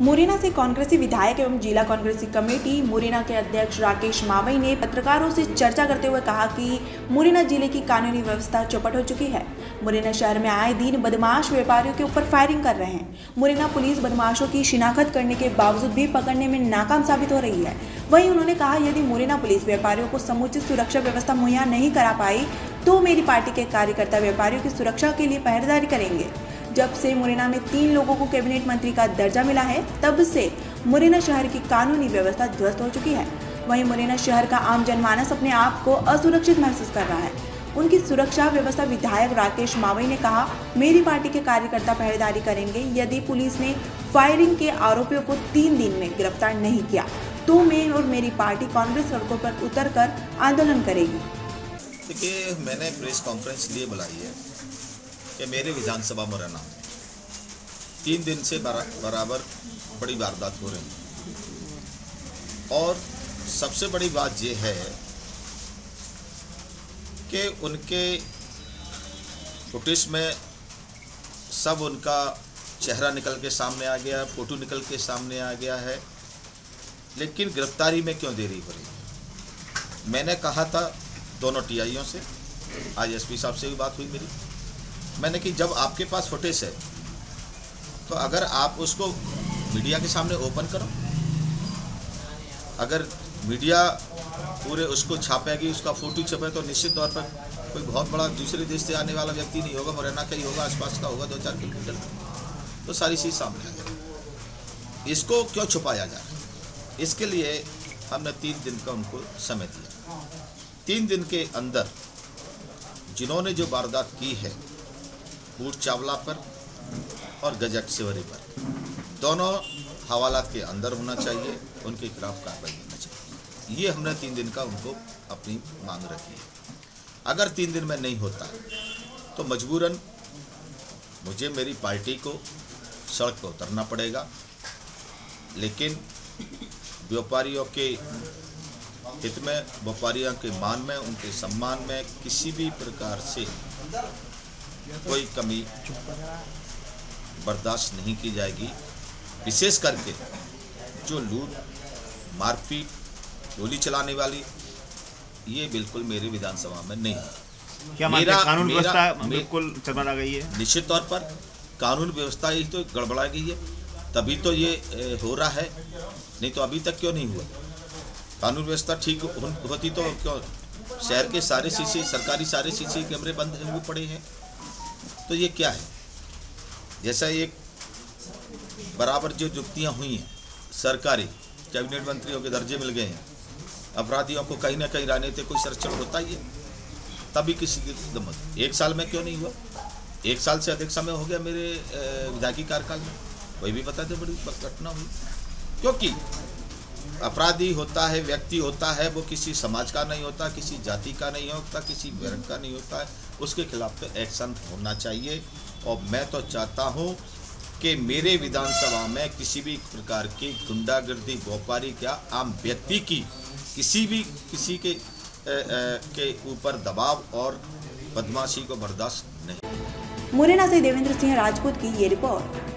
मुरैना से कांग्रेसी विधायक एवं जिला कांग्रेसी कमेटी मुरैना के अध्यक्ष राकेश मावई ने पत्रकारों से चर्चा करते हुए कहा कि मुरैना ज़िले की कानूनी व्यवस्था चौपट हो चुकी है। मुरैना शहर में आए दिन बदमाश व्यापारियों के ऊपर फायरिंग कर रहे हैं। मुरैना पुलिस बदमाशों की शिनाख्त करने के बावजूद भी पकड़ने में नाकाम साबित हो रही है। वहीं उन्होंने कहा, यदि मुरैना पुलिस व्यापारियों को समुचित सुरक्षा व्यवस्था मुहैया नहीं करा पाई तो मेरी पार्टी के कार्यकर्ता व्यापारियों की सुरक्षा के लिए पहरेदारी करेंगे। जब से मुरैना में तीन लोगों को कैबिनेट मंत्री का दर्जा मिला है, तब से मुरैना शहर की कानूनी व्यवस्था ध्वस्त हो चुकी है। वहीं मुरैना शहर का आम जनमानस अपने आप को असुरक्षित महसूस कर रहा है। उनकी सुरक्षा व्यवस्था विधायक राकेश मावई ने कहा, मेरी पार्टी के कार्यकर्ता पहरेदारी करेंगे यदि पुलिस ने फायरिंग के आरोपियों को तीन दिन में गिरफ़्तार नहीं किया तो मैं और मेरी पार्टी कांग्रेस सड़कों पर उतर कर आंदोलन करेगी। देखिए, मैंने प्रेस कॉन्फ्रेंस लिए बुलाई है कि मेरे विधानसभा में तीन दिन से बरा, बराबर बड़ी वारदात हो रही और सबसे बड़ी बात यह है कि उनके फुटेज में सब उनका चेहरा निकल के सामने आ गया फ़ोटो निकल के सामने आ गया है। लेकिन गिरफ्तारी में क्यों देरी हो रही है? मैंने कहा था दोनों टीआईओ से आज एसपी साहब से भी बात हुई मेरी। मैंने कि जब आपके पास फुटेज है तो अगर आप उसको मीडिया के सामने ओपन करो। अगर मीडिया पूरे उसको छापेगी, उसका फ़ोटो छपे तो निश्चित तौर पर कोई बहुत बड़ा दूसरे देश से आने वाला व्यक्ति नहीं होगा मुरैना का ही होगा, आसपास का होगा दो चार किलोमीटर। तो सारी चीज़ सामने आ जाएगी। इसको क्यों छुपाया जा रहा है? इसके लिए हमने तीन दिन का उनको समय दिया। तीन दिन के अंदर जिन्होंने जो वारदात की है बूट चावला पर और गजक सिवरी पर। दोनों हवालात के अंदर होना चाहिए, उनके खिलाफ कार्रवाई होना चाहिए। ये हमने तीन दिन का उनको अपनी मांग रखी है। अगर तीन दिन में नहीं होता तो मजबूरन मुझे मेरी पार्टी को सड़क पर उतरना पड़ेगा। लेकिन व्यापारियों के हित में, व्यापारियों के मान में, उनके सम्मान में किसी भी प्रकार से कोई कमी बर्दाश्त नहीं की जाएगी। विशेष करके जो लूट मारपीट गोली चलाने वाली ये बिल्कुल मेरी विधानसभा में नहीं है। क्या हैं? कानून व्यवस्था बिल्कुल चरमरा गई है। निश्चित तौर पर कानून व्यवस्था ही तो गड़बड़ा गई है। तभी तो ये हो रहा है। नहीं तो अभी तक क्यों नहीं हुआ? कानून व्यवस्था ठीक होती तो क्यों? शहर के सारे सीसी सरकारी सारे सीसी कैमरे बंद हुए पड़े हैं। तो ये क्या है? जैसा एक बराबर जो जुक्तियाँ हुई हैं, सरकारी, कैबिनेट मंत्रियों के दर्जे मिल गए हैं, अपराधियों को कहीं ना कहीं राजनीतिक कोई संरक्षण होता ही है, तभी किसी की दमत एक साल में क्यों नहीं हुआ? एक साल से अधिक समय हो गया मेरे विधायकी कार्यकाल में। वही भी बता बताते बड़ी घटना हुई। क्योंकि अपराधी होता है व्यक्ति होता है वो किसी समाज का नहीं होता किसी जाति का नहीं होता किसी वर्ग का नहीं होता है उसके खिलाफ तो एक्शन होना चाहिए। और मैं तो चाहता हूँ कि मेरे विधानसभा में किसी भी प्रकार की गुंडागर्दी व्यापारी या आम व्यक्ति की किसी भी किसी के आ, आ, के ऊपर दबाव और बदमाशी को बर्दाश्त नहीं। मुरैना से देवेंद्र सिंह राजपूत की ये रिपोर्ट।